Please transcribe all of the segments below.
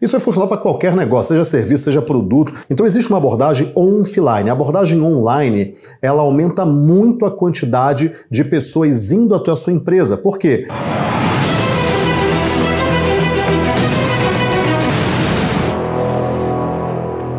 Isso vai funcionar para qualquer negócio, seja serviço, seja produto. Então existe uma abordagem offline. A abordagem online, ela aumenta muito a quantidade de pessoas indo até a sua empresa. Por quê?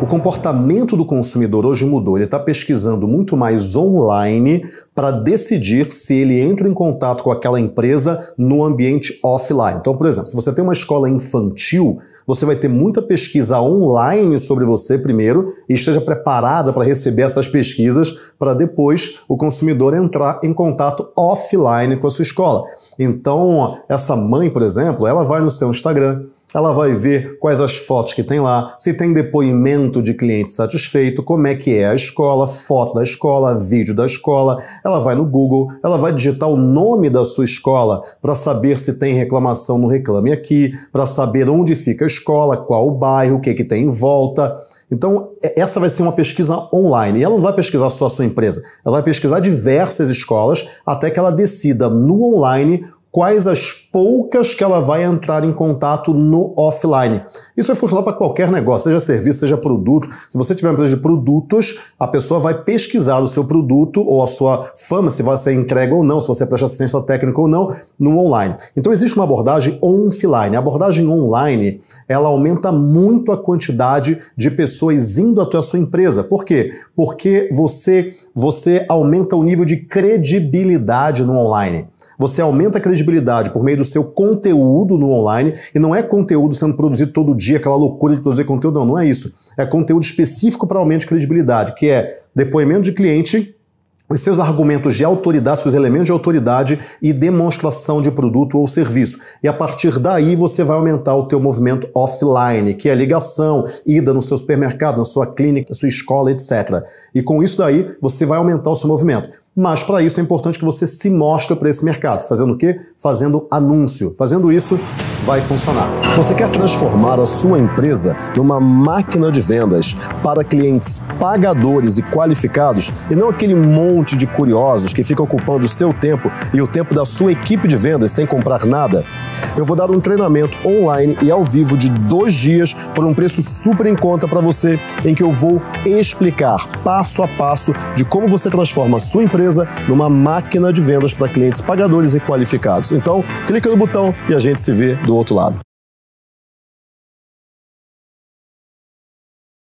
O comportamento do consumidor hoje mudou. Ele está pesquisando muito mais online para decidir se ele entra em contato com aquela empresa no ambiente offline. Então, por exemplo, se você tem uma escola infantil, você vai ter muita pesquisa online sobre você primeiro e esteja preparada para receber essas pesquisas para depois o consumidor entrar em contato offline com a sua escola. Então, essa mãe, por exemplo, ela vai no seu Instagram, ela vai ver quais as fotos que tem lá, se tem depoimento de cliente satisfeito, como é que é a escola, foto da escola, vídeo da escola. Ela vai no Google, ela vai digitar o nome da sua escola para saber se tem reclamação no Reclame Aqui, para saber onde fica a escola, qual o bairro, o que, que tem em volta. Então, essa vai ser uma pesquisa online. E ela não vai pesquisar só a sua empresa, ela vai pesquisar diversas escolas até que ela decida no online quais as poucas que ela vai entrar em contato no offline. Isso vai funcionar para qualquer negócio, seja serviço, seja produto. Se você tiver uma empresa de produtos, a pessoa vai pesquisar o seu produto ou a sua fama, se vai ser entregue ou não, se você presta assistência técnica ou não, no online. Então existe uma abordagem offline. A abordagem online, ela aumenta muito a quantidade de pessoas indo até a sua empresa. Por quê? Porque você, você aumenta o nível de credibilidade no online. Você aumenta a credibilidade por meio do seu conteúdo no online, e não é conteúdo sendo produzido todo dia, aquela loucura de produzir conteúdo, não, não é isso. É conteúdo específico para aumento de credibilidade, que é depoimento de cliente os seus argumentos de autoridade, seus elementos de autoridade e demonstração de produto ou serviço. E a partir daí você vai aumentar o teu movimento offline, que é ligação, ida no seu supermercado, na sua clínica, na sua escola, etc. E com isso daí você vai aumentar o seu movimento. Mas para isso é importante que você se mostre para esse mercado. Fazendo o quê? Fazendo anúncio. Fazendo isso, vai funcionar. Você quer transformar a sua empresa numa máquina de vendas para clientes pagadores e qualificados e não aquele monte de curiosos que fica ocupando o seu tempo e o tempo da sua equipe de vendas sem comprar nada? Eu vou dar um treinamento online e ao vivo de dois dias por um preço super em conta para você, em que eu vou explicar passo a passo de como você transforma a sua empresa numa máquina de vendas para clientes pagadores e qualificados. Então, clica no botão e a gente se vê do outro lado.